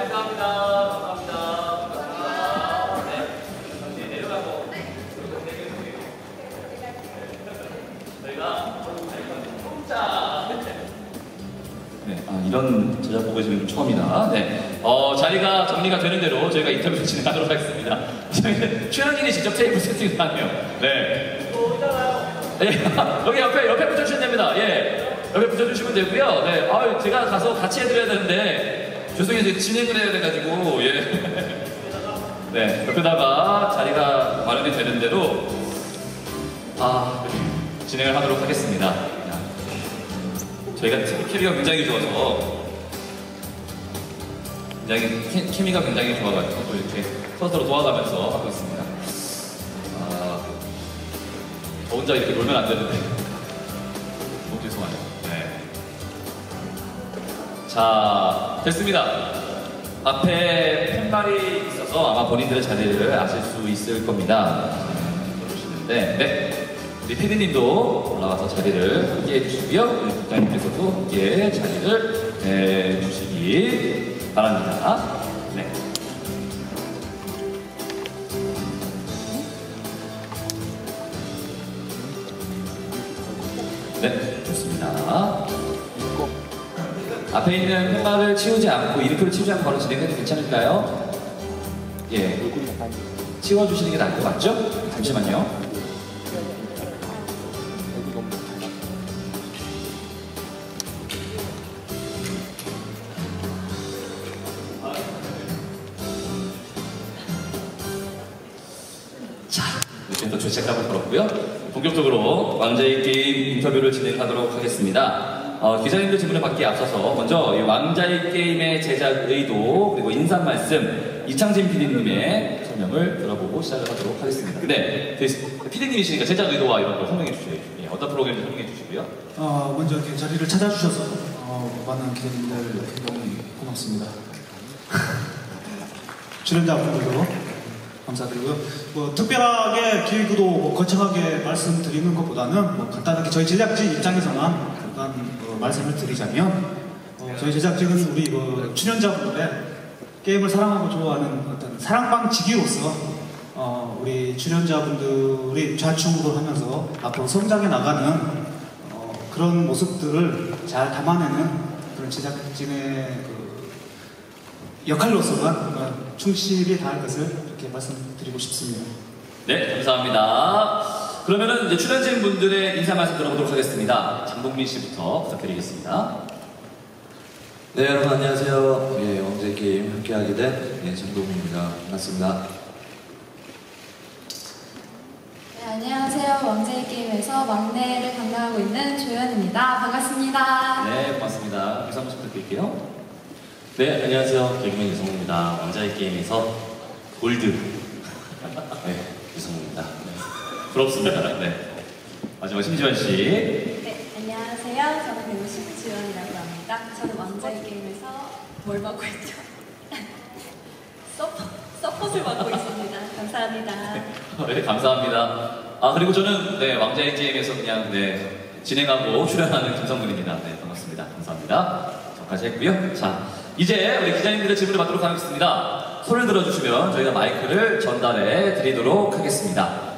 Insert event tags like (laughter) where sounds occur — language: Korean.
감사합니다. 감사합니다. 감사합니다. 잠시 내려가고. 저희가 통짜. 네, 아, 이런 제작 보고 있으면 처음이다. 네. 어, 자리가 정리가 되는 대로 저희가 인터뷰 진행하도록 하겠습니다. (laughs) 최현진이 직접 테이프 세팅을 하네요. 네. 네. (laughs) 여기 옆에, 옆에 붙여주시면 됩니다. 예. 옆에 붙여주시면 되고요. 네. 아 제가 가서 같이 해드려야 되는데, 죄송해요. 제가 진행을 해야 돼가지고, 예. 네. 옆에다가 자리가 마련이 되는 대로, 아, 진행을 하도록 하겠습니다. 야, 저희가 케미가 굉장히 좋아서, 굉장히 케, 케미가 굉장히 좋아가지고, 또 이렇게 서로 도와가면서 하고 있습니다. 아, 저 혼자 이렇게 놀면 안 되는데. 자, 됐습니다. 앞에 팻말이 있어서 아마 본인들의 자리를 아실 수 있을 겁니다. 보시는데, 네. 우리 피디님도 올라와서 자리를 함께 해주시고요. 우리 국장님께서도 함께 자리를 해주시기 바랍니다. 네. 네, 좋습니다. 앞에 있는 팻말을 치우지 않고 이름표를 치우지 않고 바로 진행해도 괜찮을까요? 예, 치워주시는 게 나을 것 같죠? 잠시만요. 자, 이렇게 또 죄책감을 걸었고요. 본격적으로 왕자의 게임 인터뷰를 진행하도록 하겠습니다. 어, 기자님들 질문을 받기에 앞서서 먼저 이 왕자의 게임의 제작 의도 그리고 인사 말씀 이창진 PD님의 설명을 들어보고 시작을 하도록 하겠습니다. 네, PD님이시니까 제작 의도와 이런 걸 설명해 주시죠. 예, 어떤 프로그램인지 설명해 주시고요. 어, 먼저 이렇게 자리를 찾아주셔서 어, 많은 기자님들 굉장히 고맙습니다. (laughs) 출연자분들도 감사드리고요. 뭐 특별하게 기획도 뭐 거창하게 말씀드리는 것보다는 뭐 간단하게 저희 제작진 입장에서만 잠깐 어, 말씀을 드리자면 어, 저희 제작진은 우리 그 출연자분들의 게임을 사랑하고 좋아하는 어떤 사랑방지기로서 어, 우리 출연자분들이 좌충우돌 하면서 앞으로 성장해 나가는 어, 그런 모습들을 잘 담아내는 그런 제작진의 그 역할로서만 어, 충실히 다할 것을 이렇게 말씀드리고 싶습니다. 네, 감사합니다. 그러면은 이제 출연진 분들의 인사 말씀 들어보도록 하겠습니다. 장동민 씨부터 부탁드리겠습니다. 네 여러분 안녕하세요. 예, 왕제 게임 함께하게 된 예, 정동민입니다. 반갑습니다. 네, 안녕하세요. 왕자의 게임에서 막내를 담당하고 있는 조연입니다. 반갑습니다. 네, 고맙습니다. 인사 한번 부탁드릴게요. 네, 안녕하세요. 개그맨 유성우입니다. 왕자의 게임에서 골드. (laughs) 네, 유성우입니다. 부럽습니다. 네. 마지막 심지원 씨. 네, 안녕하세요. 저는 배우 심지연이라고 합니다. 저는 왕자의 게임에서 뭘 맡고 있죠? (laughs) 서포, 서폿을 맡고 있습니다. 감사합니다. 네, 감사합니다. 아, 그리고 저는 네, 왕자의 게임에서 그냥 네, 진행하고 출연하는 김성근입니다. 네, 반갑습니다. 감사합니다. 저까지 했고요. 자, 이제 우리 기자님들의 질문을 받도록 하겠습니다. 손을 들어주시면 저희가 마이크를 전달해 드리도록 하겠습니다.